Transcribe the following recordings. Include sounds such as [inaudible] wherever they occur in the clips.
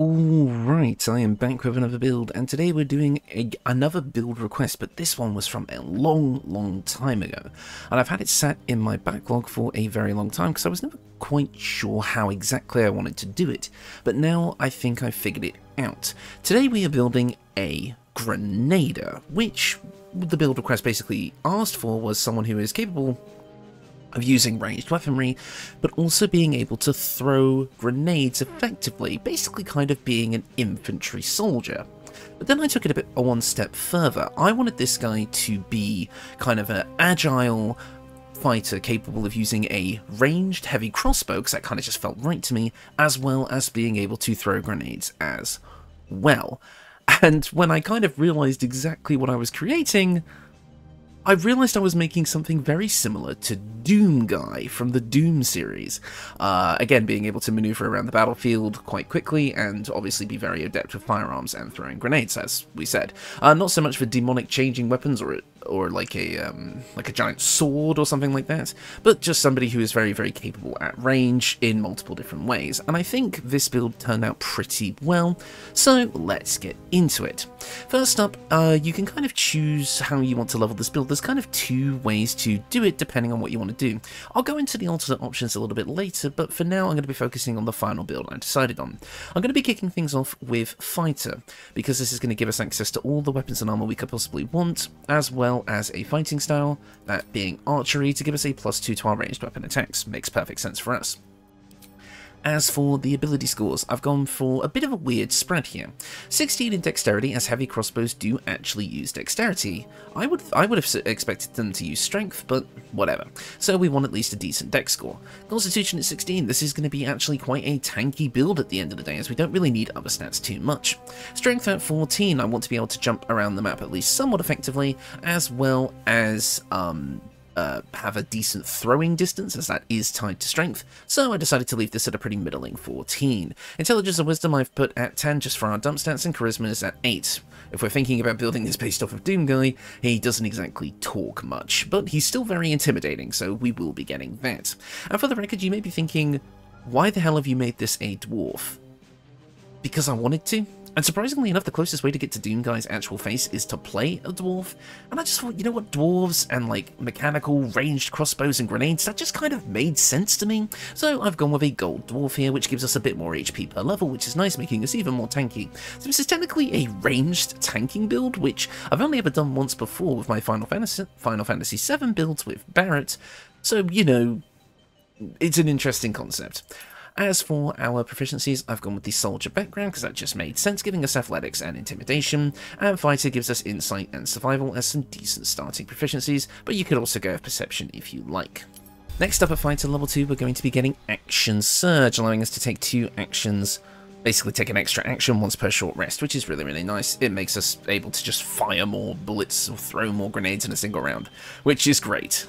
Alright, I am back with another build, and today we're doing a, another build request, but this one was from a long, long time ago. And I've had it sat in my backlog for a very long time, because I was never quite sure how exactly I wanted to do it. But now I think I figured it out. Today we are building a Grenadier, which the build request basically asked for was someone who is capable of using ranged weaponry, but also being able to throw grenades effectively, basically kind of being an infantry soldier. But then I took it a bit one step further. I wanted this guy to be kind of an agile fighter capable of using a ranged heavy crossbow, because that kind of just felt right to me, as well as being able to throw grenades as well. And when I kind of realised exactly what I was creating, I realised I was making something very similar to Doom Guy from the Doom series. Uh, again, being able to maneuver around the battlefield quite quickly and obviously be very adept with firearms and throwing grenades, as we said. Uh, not so much for demonic changing weapons or or like a um, like a giant sword or something like that, but just somebody who is very very capable at range in multiple different ways. And I think this build turned out pretty well, so let's get into it. First up, uh, you can kind of choose how you want to level this build. There's kind of two ways to do it depending on what you want to do. I'll go into the alternate options a little bit later, but for now I'm going to be focusing on the final build I decided on. I'm going to be kicking things off with Fighter, because this is going to give us access to all the weapons and armor we could possibly want, as well well as a fighting style, that being archery to give us a plus 2 to our ranged weapon attacks. Makes perfect sense for us. As for the ability scores, I've gone for a bit of a weird spread here. 16 in dexterity, as heavy crossbows do actually use dexterity. I would I would have expected them to use strength, but whatever. So we want at least a decent dex score. Constitution at 16, this is going to be actually quite a tanky build at the end of the day, as we don't really need other stats too much. Strength at 14, I want to be able to jump around the map at least somewhat effectively, as well as um, uh, have a decent throwing distance, as that is tied to strength, so I decided to leave this at a pretty middling 14. Intelligence and Wisdom I've put at 10 just for our dump stats, and Charisma is at 8. If we're thinking about building this based off of Doom Guy, he doesn't exactly talk much, but he's still very intimidating, so we will be getting that. And for the record, you may be thinking, why the hell have you made this a dwarf? Because I wanted to? And surprisingly enough, the closest way to get to Doom Guy's actual face is to play a dwarf. And I just thought, you know what, dwarves and like mechanical ranged crossbows and grenades, that just kind of made sense to me. So I've gone with a gold dwarf here, which gives us a bit more HP per level, which is nice, making us even more tanky. So this is technically a ranged tanking build, which I've only ever done once before with my Final Fantasy, Final Fantasy VII builds with Barret. So, you know, it's an interesting concept. As for our proficiencies, I've gone with the soldier background because that just made sense, giving us athletics and intimidation, and fighter gives us insight and survival as some decent starting proficiencies, but you could also go with perception if you like. Next up at fighter level 2, we're going to be getting action surge, allowing us to take two actions basically take an extra action once per short rest, which is really, really nice. It makes us able to just fire more bullets or throw more grenades in a single round, which is great.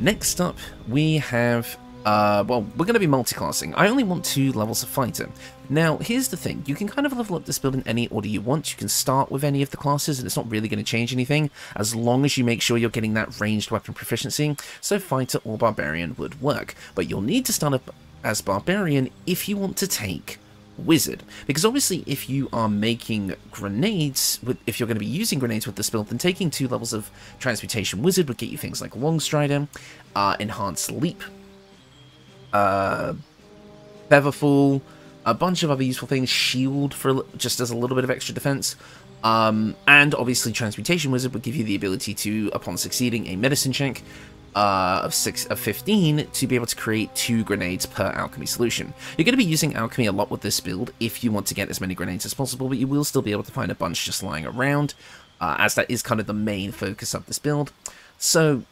Next up, we have, uh, well, we're going to be multiclassing. I only want two levels of fighter. Now, here's the thing. You can kind of level up this build in any order you want. You can start with any of the classes, and it's not really going to change anything, as long as you make sure you're getting that ranged weapon proficiency, so fighter or barbarian would work. But you'll need to start up as barbarian if you want to take wizard. Because obviously if you are making grenades, with, if you're going to be using grenades with the build, then taking two levels of transmutation wizard would get you things like long strider, uh, enhanced leap, uh, featherfall, a bunch of other useful things, shield for just as a little bit of extra defense, um, and obviously Transmutation Wizard would give you the ability to, upon succeeding a medicine check, uh, of six of 15 to be able to create two grenades per alchemy solution. You're going to be using alchemy a lot with this build if you want to get as many grenades as possible, but you will still be able to find a bunch just lying around, uh, as that is kind of the main focus of this build. So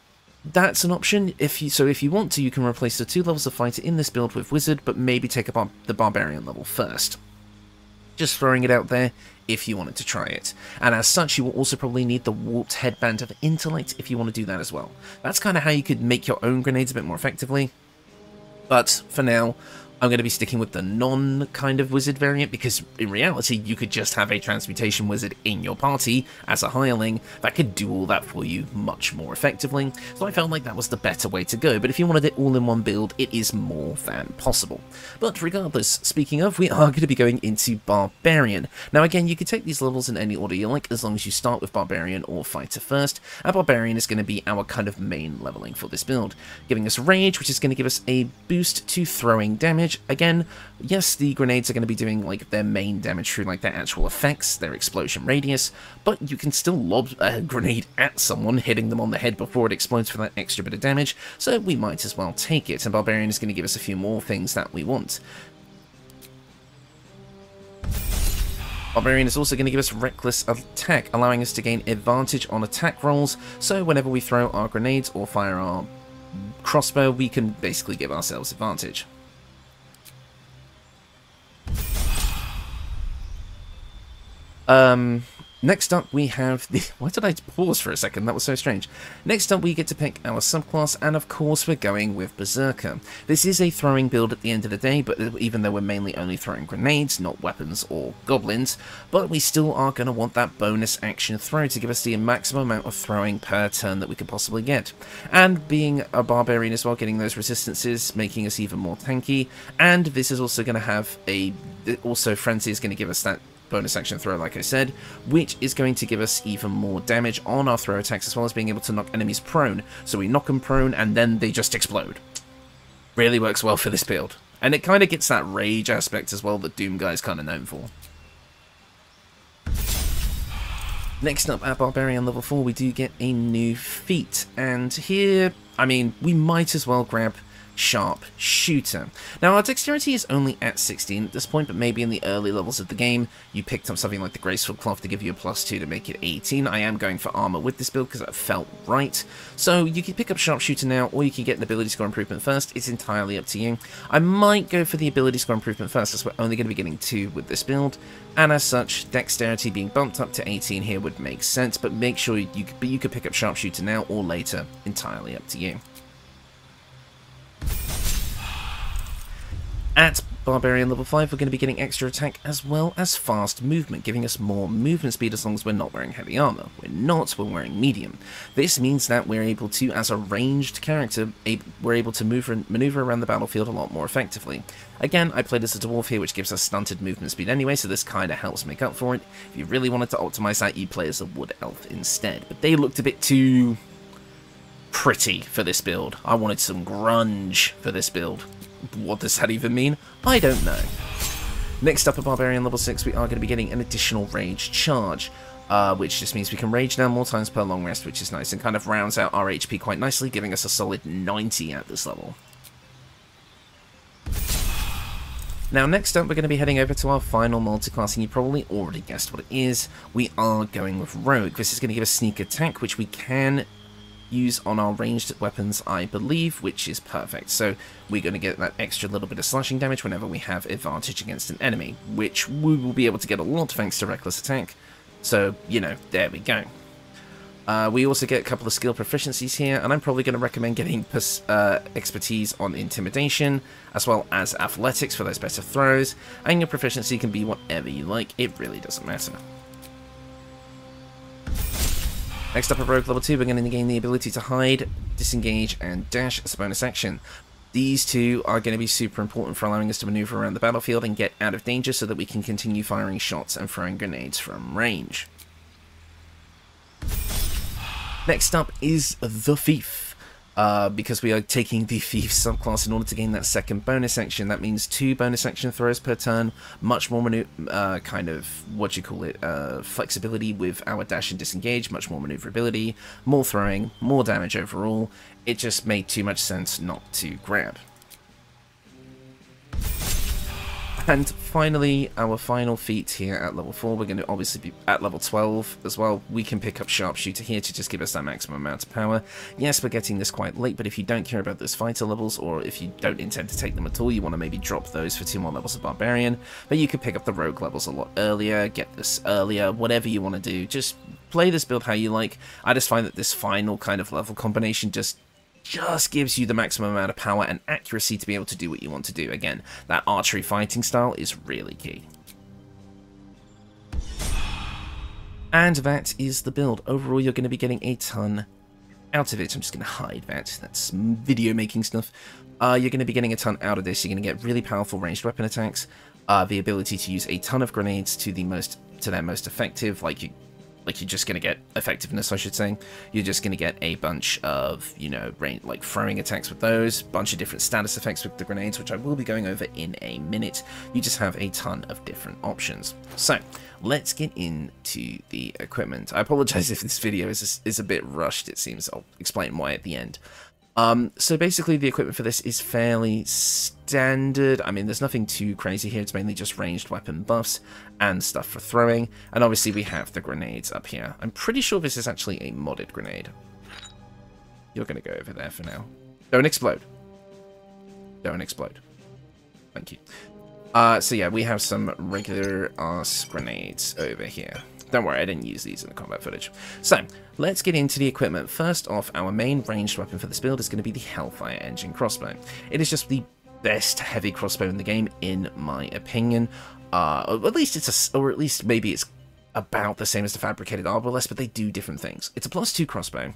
that's an option. If you so if you want to, you can replace the two levels of fighter in this build with wizard, but maybe take up the barbarian level first. Just throwing it out there if you wanted to try it. And as such, you will also probably need the Warped Headband of Intellect if you want to do that as well. That's kind of how you could make your own grenades a bit more effectively. But for now, I'm going to be sticking with the non kind of wizard variant because in reality you could just have a transmutation wizard in your party as a hireling that could do all that for you much more effectively. So I felt like that was the better way to go, but if you wanted it all in one build, it is more than possible. But regardless, speaking of, we are going to be going into Barbarian. Now again, you can take these levels in any order you like as long as you start with Barbarian or Fighter first, and Barbarian is going to be our kind of main leveling for this build, giving us Rage, which is going to give us a boost to throwing damage damage. Again, yes, the grenades are going to be doing like their main damage through like their actual effects, their explosion radius, but you can still lob a grenade at someone, hitting them on the head before it explodes for that extra bit of damage, so we might as well take it, and Barbarian is going to give us a few more things that we want. Barbarian is also going to give us Reckless Attack, allowing us to gain advantage on attack rolls, so whenever we throw our grenades or fire our crossbow, we can basically give ourselves advantage. Um, next up we have the... [laughs] Why did I pause for a second? That was so strange. Next up we get to pick our subclass, and of course we're going with Berserker. This is a throwing build at the end of the day, but even though we're mainly only throwing grenades, not weapons or goblins, but we still are going to want that bonus action throw to give us the maximum amount of throwing per turn that we could possibly get. And being a barbarian as well, getting those resistances, making us even more tanky, and this is also going to have a... Also, Frenzy is going to give us that bonus action throw, like I said, which is going to give us even more damage on our throw attacks, as well as being able to knock enemies prone. So we knock them prone, and then they just explode. Really works well for this build. And it kind of gets that rage aspect as well that Doom Guy is kind of known for. Next up at Barbarian level 4 we do get a new feat, and here, I mean, we might as well grab sharp shooter. Now our dexterity is only at 16 at this point, but maybe in the early levels of the game you picked up something like the Graceful Cloth to give you a plus 2 to make it 18. I am going for armor with this build because it felt right. So you can pick up sharpshooter now, or you can get an ability score improvement first. It's entirely up to you. I might go for the ability score improvement first, as we're only going to be getting 2 with this build. And as such, dexterity being bumped up to 18 here would make sense, but make sure you, you could pick up sharpshooter now or later. Entirely up to you. At Barbarian level 5, we're going to be getting extra attack as well as fast movement, giving us more movement speed as long as we're not wearing heavy armor. We're not, we're wearing medium. This means that we're able to, as a ranged character, we're able to move, and maneuver around the battlefield a lot more effectively. Again, I played as a dwarf here, which gives us stunted movement speed anyway, so this kind of helps make up for it. If you really wanted to optimize that, you'd play as a wood elf instead. But they looked a bit too pretty for this build. I wanted some grunge for this build. What does that even mean? I don't know. Next up at Barbarian level 6, we are going to be getting an additional Rage Charge. Uh, which just means we can rage now more times per long rest, which is nice, and kind of rounds out our HP quite nicely, giving us a solid 90 at this level. Now, next up, we're going to be heading over to our final multi-class, and you probably already guessed what it is. We are going with Rogue. This is going to give us sneak attack, which we can use on our ranged weapons, I believe, which is perfect. So we're going to get that extra little bit of slashing damage whenever we have advantage against an enemy, which we will be able to get a lot thanks to Reckless Attack. So, you know, there we go. Uh, we also get a couple of skill proficiencies here, and I'm probably going to recommend getting uh, expertise on Intimidation, as well as Athletics for those better throws, and your proficiency can be whatever you like, it really doesn't matter. Next up at Rogue Level 2, we're going to gain the ability to hide, disengage, and dash as a bonus action. These two are going to be super important for allowing us to maneuver around the battlefield and get out of danger so that we can continue firing shots and throwing grenades from range. Next up is the Thief uh, because we are taking the [laughs] Thief subclass in order to gain that second bonus action. That means two bonus action throws per turn, much more uh, kind of, what you call it, uh, flexibility with our dash and disengage, much more maneuverability, more throwing, more damage overall. It just made too much sense not to grab. And finally, our final feat here at level 4, we're going to obviously be at level 12 as well. We can pick up Sharpshooter here to just give us that maximum amount of power. Yes, we're getting this quite late, but if you don't care about those fighter levels, or if you don't intend to take them at all, you want to maybe drop those for two more levels of Barbarian, but you could pick up the Rogue levels a lot earlier, get this earlier, whatever you want to do. Just play this build how you like. I just find that this final kind of level combination just just gives you the maximum amount of power and accuracy to be able to do what you want to do. Again, that archery fighting style is really key. And that is the build. Overall, you're going to be getting a ton out of it. I'm just going to hide that. That's video making stuff. Uh, you're going to be getting a ton out of this. You're going to get really powerful ranged weapon attacks, uh, the ability to use a ton of grenades to the most to their most effective, like you like you're just going to get effectiveness, I should say. You're just going to get a bunch of, you know, rain, like throwing attacks with those, bunch of different status effects with the grenades, which I will be going over in a minute. You just have a ton of different options. So, let's get into the equipment. I apologize [laughs] if this video is, is a bit rushed, it seems. I'll explain why at the end. Um, so basically the equipment for this is fairly standard. I mean, there's nothing too crazy here. It's mainly just ranged weapon buffs and stuff for throwing. And obviously we have the grenades up here. I'm pretty sure this is actually a modded grenade. You're going to go over there for now. Don't explode. Don't explode. Thank you. Uh, so yeah, we have some regular ass grenades over here. Don't worry, I didn't use these in the combat footage. So, let's get into the equipment. First off, our main ranged weapon for this build is going to be the Hellfire Engine crossbow. It is just the best heavy crossbow in the game, in my opinion. Uh, at least it's a, or at least maybe it's about the same as the fabricated arbalest, but they do different things. It's a plus two crossbow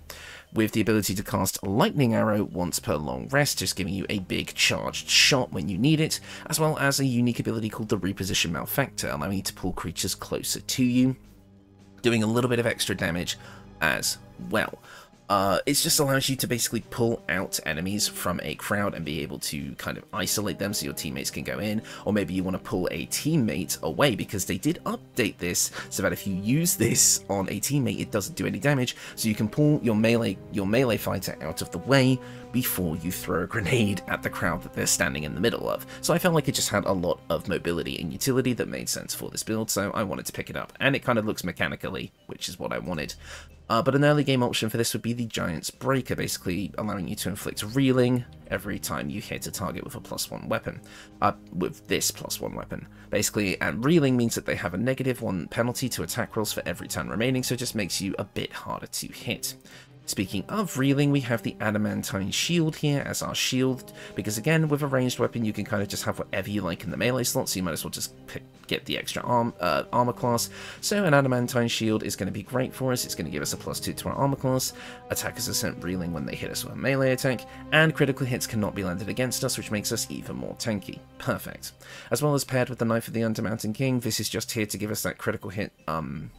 with the ability to cast lightning arrow once per long rest, just giving you a big charged shot when you need it, as well as a unique ability called the reposition malefactor, allowing you to pull creatures closer to you doing a little bit of extra damage as well. Uh, it just allows you to basically pull out enemies from a crowd and be able to kind of isolate them so your teammates can go in, or maybe you want to pull a teammate away because they did update this so that if you use this on a teammate it doesn't do any damage, so you can pull your melee your melee fighter out of the way before you throw a grenade [laughs] at the crowd that they're standing in the middle of. So I felt like it just had a lot of mobility and utility that made sense for this build, so I wanted to pick it up. And it kind of looks mechanically, which is what I wanted. Uh, but an early game option for this would be the Giant's Breaker, basically allowing you to inflict reeling every time you hit a target with a plus one weapon. Uh, with this plus one weapon. Basically, and reeling means that they have a negative one penalty to attack rolls for every turn remaining, so it just makes you a bit harder to hit. Speaking of reeling, we have the adamantine shield here as our shield, because again, with a ranged weapon, you can kind of just have whatever you like in the melee slot, so you might as well just pick, get the extra arm, uh, armor class. So an adamantine shield is going to be great for us. It's going to give us a plus 2 to our armor class, attackers are sent reeling when they hit us with a melee attack, and critical hits cannot be landed against us, which makes us even more tanky. Perfect. As well as paired with the Knife of the Undermountain King, this is just here to give us that critical hit um,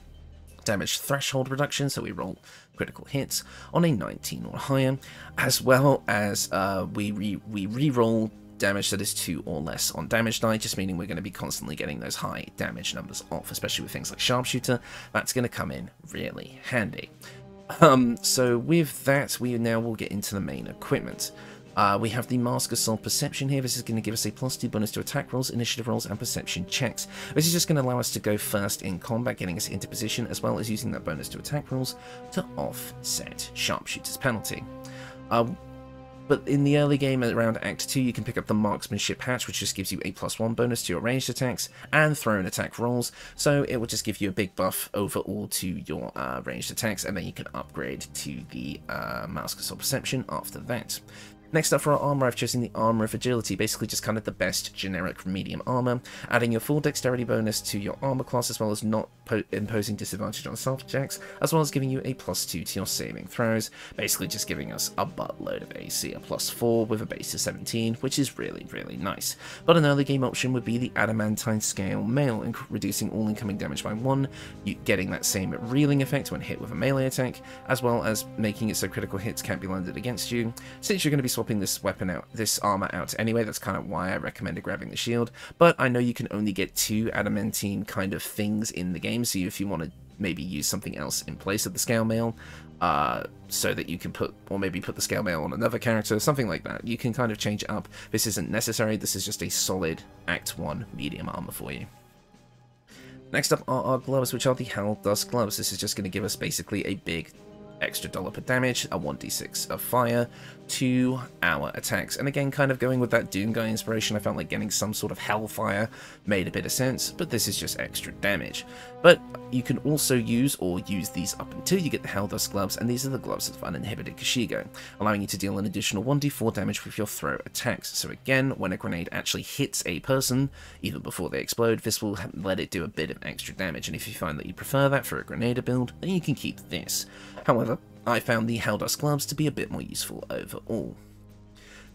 damage threshold reduction, so we roll critical hits on a 19 or higher, as well as uh, we re we re-roll damage that is 2 or less on damage die, just meaning we're going to be constantly getting those high damage numbers off, especially with things like Sharpshooter. That's going to come in really handy. Um, so with that, we now will get into the main equipment. Uh, we have the Mask Soul Perception here. This is going to give us a plus 2 bonus to attack rolls, initiative rolls, and perception checks. This is just going to allow us to go first in combat, getting us into position, as well as using that bonus to attack rolls to offset Sharpshooter's penalty. Uh, but in the early game around Act 2 you can pick up the Marksmanship Hat which just gives you a plus 1 bonus to your ranged attacks and thrown attack rolls so it will just give you a big buff overall to your uh, ranged attacks and then you can upgrade to the uh, Mask Soul Perception after that. Next up for our armor, I've chosen the Armor of Agility, basically just kind of the best generic medium armor, adding your full dexterity bonus to your armor class as well as not imposing disadvantage on stealth checks, as well as giving you a plus 2 to your saving throws, basically just giving us a buttload of AC, a plus 4 with a base of 17, which is really, really nice. But an early game option would be the Adamantine Scale Mail, reducing all incoming damage by 1, getting that same reeling effect when hit with a melee attack, as well as making it so critical hits can't be landed against you. Since you're going to be swapping this weapon out, this armor out anyway. That's kind of why I recommended grabbing the shield. But I know you can only get two adamantine kind of things in the game, so if you want to maybe use something else in place of the scale mail, uh, so that you can put, or maybe put the scale mail on another character, something like that. You can kind of change it up. This isn't necessary. This is just a solid Act 1 medium armor for you. Next up are our gloves, which are the Helldusk gloves. This is just going to give us basically a big extra dollar per damage, a 1d6 of fire, to our attacks. And again, kind of going with that Doom Guy inspiration, I felt like getting some sort of Hellfire made a bit of sense, but this is just extra damage. But you can also use or use these up until you get the Helldusk gloves, and these are the gloves of uninhibited Kushigo, allowing you to deal an additional 1d4 damage with your throw attacks. So again, when a grenade actually hits a person, even before they explode, this will let it do a bit of extra damage, and if you find that you prefer that for a Grenadier build, then you can keep this. However, I found the Helldusk gloves to be a bit more useful overall.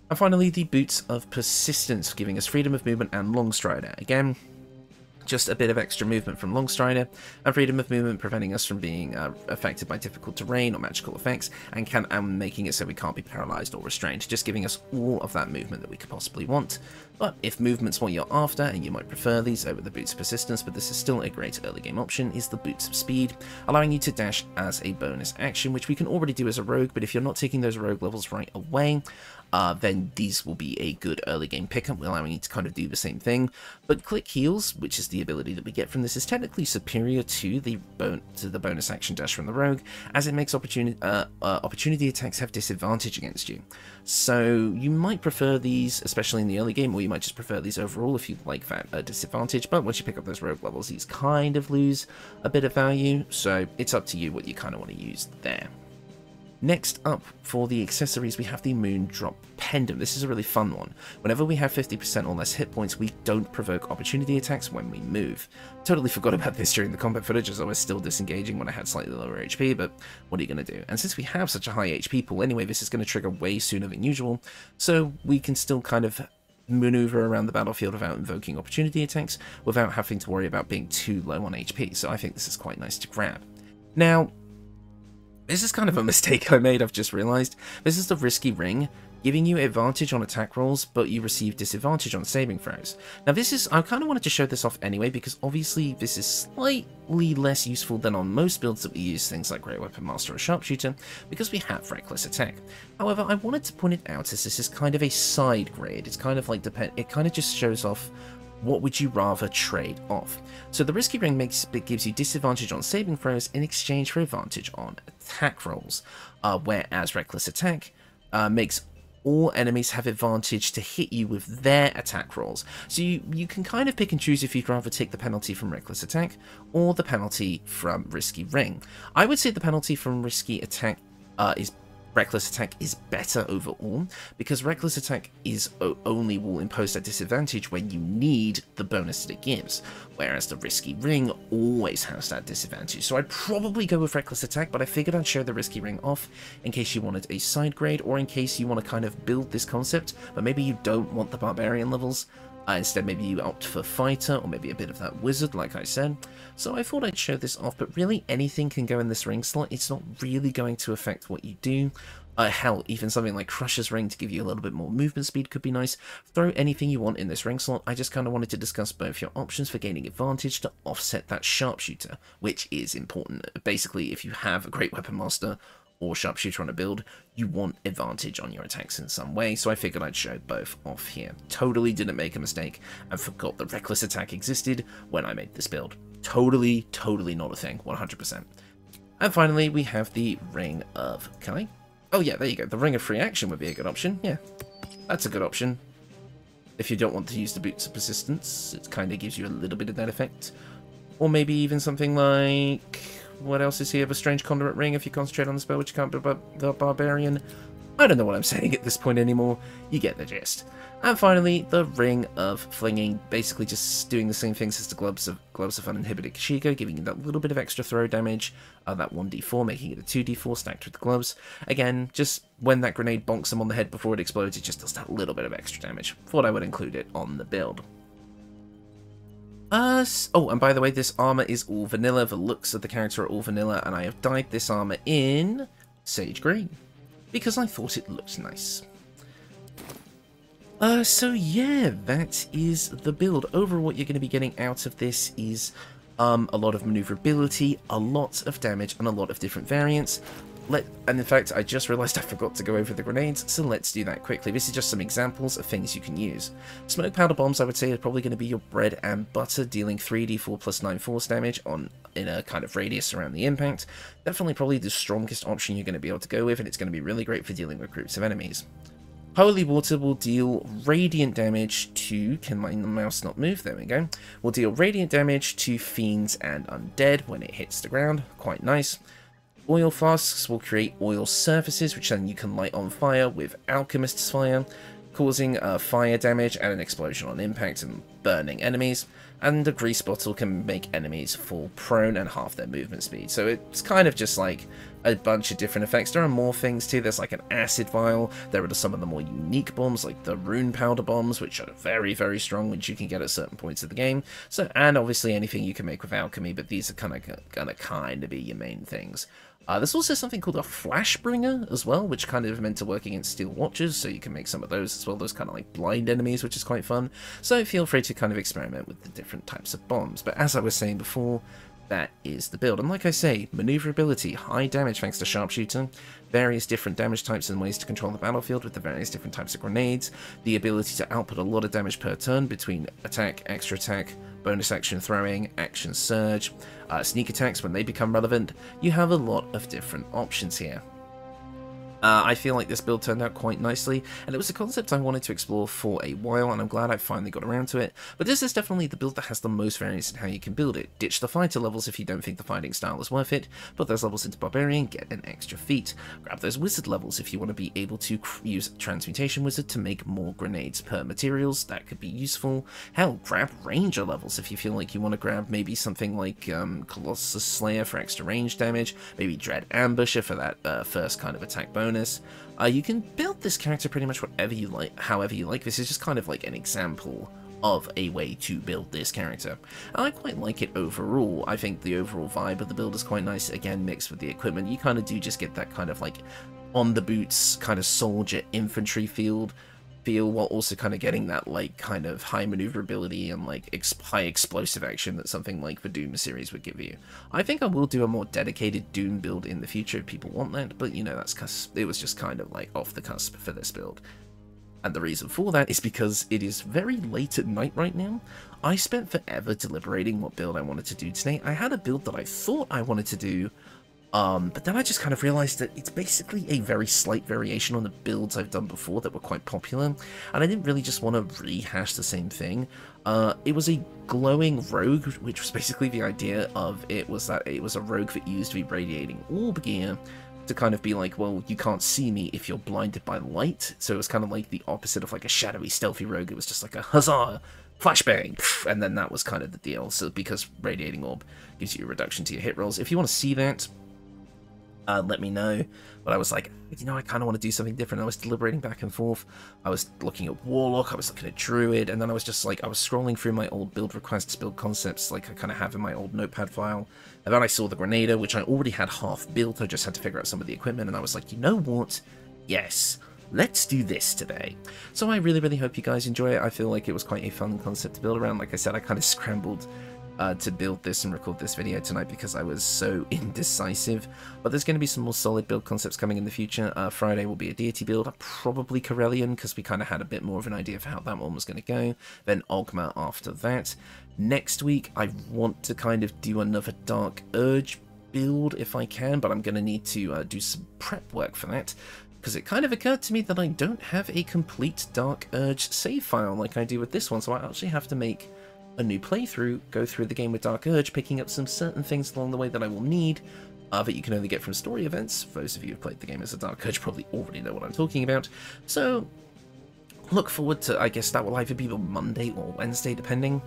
And finally, the Boots of Persistence, giving us freedom of movement and long strider. Again, just a bit of extra movement from Longstrider, and freedom of movement preventing us from being uh, affected by difficult terrain or magical effects, and can and making it so we can't be paralyzed or restrained, just giving us all of that movement that we could possibly want. But if movement's what you're after, and you might prefer these over the Boots of Persistence, but this is still a great early game option, is the Boots of Speed, allowing you to dash as a bonus action, which we can already do as a rogue, but if you're not taking those rogue levels right away, uh, then these will be a good early game pickup, allowing you to kind of do the same thing. But Click Heels, which is the ability that we get from this, is technically superior to the to the bonus action dash from the Rogue, as it makes opportunity uh, uh, opportunity attacks have disadvantage against you. So you might prefer these, especially in the early game, or you might just prefer these overall if you like that uh, disadvantage. But once you pick up those Rogue levels, these kind of lose a bit of value. So it's up to you what you kind of want to use there. Next up, for the accessories, we have the Moondrop Pendant. This is a really fun one. Whenever we have 50% or less hit points, we don't provoke opportunity attacks when we move. Totally forgot about this during the combat footage as I was still disengaging when I had slightly lower HP, but what are you going to do? And since we have such a high HP pool anyway, this is going to trigger way sooner than usual, so we can still kind of maneuver around the battlefield without invoking opportunity attacks, without having to worry about being too low on HP, so I think this is quite nice to grab. Now, this is kind of a [laughs] mistake I made, I've just realised. This is the Risky Ring, giving you advantage on attack rolls, but you receive disadvantage on saving throws. Now this is, I kind of wanted to show this off anyway, because obviously this is slightly less useful than on most builds that we use things like Great Weapon Master or Sharpshooter, because we have Reckless Attack. However, I wanted to point it out as this is kind of a side grade, it's kind of like, depend. it kind of just shows off what would you rather trade off? So the risky ring makes gives you disadvantage on saving throws in exchange for advantage on attack rolls, uh, whereas reckless attack uh, makes all enemies have advantage to hit you with their attack rolls. So you, you can kind of pick and choose if you'd rather take the penalty from Reckless Attack or the penalty from Risky Ring. I would say the penalty from Risky Attack uh, is Reckless Attack is better overall, because Reckless Attack is only will impose that disadvantage when you need the bonus that it gives, whereas the Risky Ring always has that disadvantage. So I'd probably go with Reckless Attack, but I figured I'd show the Risky Ring off in case you wanted a side grade, or in case you want to kind of build this concept, but maybe you don't want the Barbarian levels, uh, instead, maybe you opt for Fighter, or maybe a bit of that Wizard, like I said. So I thought I'd show this off, but really anything can go in this ring slot. It's not really going to affect what you do. Uh, hell, even something like Crusher's Ring to give you a little bit more movement speed could be nice. Throw anything you want in this ring slot. I just kind of wanted to discuss both your options for gaining advantage to offset that Sharpshooter, which is important. Basically, if you have a Great Weapon Master or sharpshooter on a build, you want advantage on your attacks in some way, so I figured I'd show both off here. Totally didn't make a mistake and forgot the reckless attack existed when I made this build. Totally, totally not a thing, 100%. And finally, we have the Ring of... Can I? Oh yeah, there you go. The Ring of Free Action would be a good option. Yeah, that's a good option. If you don't want to use the Boots of Persistence, it kind of gives you a little bit of that effect. Or maybe even something like what else is here? The Strange Conduit Ring if you concentrate on the spell, which you can't be the Barbarian. I don't know what I'm [laughs] saying at this point anymore. You get the gist. And finally, the Ring of Flinging, basically just doing the same things as the Gloves of Gloves of Uninhibited Kushigo, giving you that little bit of extra throw damage, uh, that 1d4, making it a 2d4 stacked with the gloves. Again, just when that grenade bonks them on the head before it explodes, it just does that little bit of extra damage. Thought I would include it on the build. Uh, oh, and by the way, this armor is all vanilla. The looks of the character are all vanilla, and I have dyed this armor in sage green because I thought it looked nice. Uh, so yeah, that is the build. Overall, what you're going to be getting out of this is um, a lot of maneuverability, a lot of damage, and a lot of different variants. Let and in fact I just realized I forgot to go over the grenades, so let's do that quickly. This is just some examples of things you can use. Smoke powder bombs I would say are probably going to be your bread and butter, dealing 3d4 plus 9 force damage on in a kind of radius around the impact. Definitely probably the strongest option you're going to be able to go with, and it's going to be really great for dealing with groups of enemies. Holy Water will deal radiant damage to... Can my mouse not move? There we go. Will deal radiant damage to fiends and undead when it hits the ground. Quite nice. Oil flasks will create oil surfaces, which then you can light on fire with Alchemist's Fire, causing uh, fire damage and an explosion on impact and burning enemies and a grease bottle can make enemies fall prone and half their movement speed. So it's kind of just like a bunch of different effects. There are more things too. There's like an acid vial. There are some of the more unique bombs, like the rune powder bombs, which are very, very strong, which you can get at certain points of the game. So, and obviously anything you can make with alchemy, but these are kind of gonna kind of be your main things. Uh, there's also something called a Flashbringer as well, which kind of meant to work against Steel Watchers, so you can make some of those as well, those kind of like blind enemies, which is quite fun. So feel free to kind of experiment with the different types of bombs. But as I was saying before, that is the build. And like I say, maneuverability, high damage thanks to Sharpshooter, various different damage types and ways to control the battlefield with the various different types of grenades, the ability to output a lot of damage per turn between attack, extra attack, bonus action throwing, action surge, uh, sneak attacks when they become relevant. You have a lot of different options here. Uh, I feel like this build turned out quite nicely, and it was a concept I wanted to explore for a while, and I'm glad I finally got around to it. But this is definitely the build that has the most variance in how you can build it. Ditch the fighter levels if you don't think the fighting style is worth it, put those levels into Barbarian, get an extra feat. Grab those wizard levels if you want to be able to use Transmutation Wizard to make more grenades per materials, that could be useful. Hell, grab Ranger levels if you feel like you want to grab maybe something like um, Colossus Slayer for extra range damage, maybe Dread Ambusher for that uh, first kind of attack bonus bonus. Uh, you can build this character pretty much whatever you like, however you like. This is just kind of like an example of a way to build this character. And I quite like it overall. I think the overall vibe of the build is quite nice. Again, mixed with the equipment, you kind of do just get that kind of like on the boots kind of soldier infantry field feel while also kind of getting that like kind of high maneuverability and like ex high explosive action that something like the Doom series would give you. I think I will do a more dedicated Doom build in the future if people want that, but you know that's cause it was just kind of like off the cusp for this build. And the reason for that is because it is very late at night right now. I spent forever deliberating what build I wanted to do today. I had a build that I thought I wanted to do um, but then I just kind of realized that it's basically a very slight variation on the builds I've done before that were quite popular, and I didn't really just want to rehash the same thing. Uh, it was a glowing rogue, which was basically the idea of it was that it was a rogue that used the radiating orb gear to kind of be like, well, you can't see me if you're blinded by light. So it was kind of like the opposite of like a shadowy, stealthy rogue. It was just like a huzzah, flashbang, and then that was kind of the deal. So because radiating orb gives you a reduction to your hit rolls. If you want to see that, uh, let me know. But I was like, you know, I kind of want to do something different. I was deliberating back and forth. I was looking at Warlock, I was looking at Druid, and then I was just like, I was scrolling through my old build requests, build concepts, like I kind of have in my old notepad file. And then I saw the Grenadier, which I already had half built. I just had to figure out some of the equipment, and I was like, you know what? Yes, let's do this today. So I really, really hope you guys enjoy it. I feel like it was quite a fun concept to build around. Like I said, I kind of scrambled uh, to build this and record this video tonight because I was so [laughs] indecisive. But there's going to be some more solid build concepts coming in the future. Uh, Friday will be a deity build, probably Corellon because we kind of had a bit more of an idea of how that one was going to go. Then Ogma after that. Next week, I want to kind of do another Dark Urge build if I can, but I'm going to need to uh, do some prep work for that because it kind of occurred to me that I don't have a complete Dark Urge save file like I do with this one, so I actually have to make a new playthrough, go through the game with Dark Urge, picking up some certain things along the way that I will need, uh, that you can only get from story events. Those of you who've played the game as a Dark Urge probably already know what I'm talking about. So, look forward to, I guess that will either be on Monday or Wednesday, depending.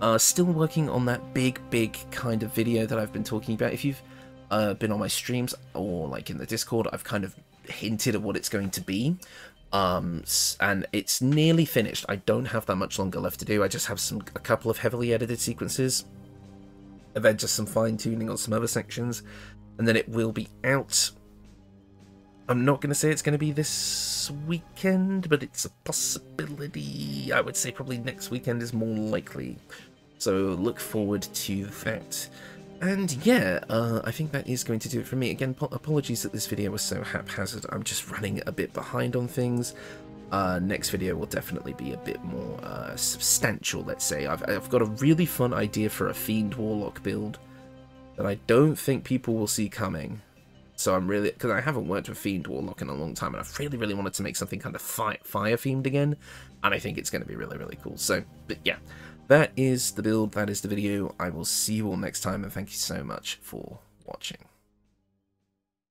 Uh, still working on that big, big kind of video that I've been talking about. If you've uh, been on my streams or like in the Discord, I've kind of hinted at what it's going to be. Um, and it's nearly finished. I don't have that much longer left to do. I just have some a couple of heavily edited sequences, and then just some fine tuning on some other sections, and then it will be out. I'm not going to say it's going to be this weekend, but it's a possibility. I would say probably next weekend is more likely. So look forward to that. And yeah, uh, I think that is going to do it for me. Again, apologies that this video was so haphazard. I'm just running a bit behind on things. Uh, next video will definitely be a bit more uh, substantial, let's say. I've, I've got a really fun idea for a Fiend Warlock build that I don't think people will see coming. So I'm really, because I haven't worked with Fiend Warlock in a long time, and I've really, really wanted to make something kind of fi fire themed again, and I think it's going to be really, really cool. So, but yeah, that is the build, that is the video. I will see you all next time, and thank you so much for watching.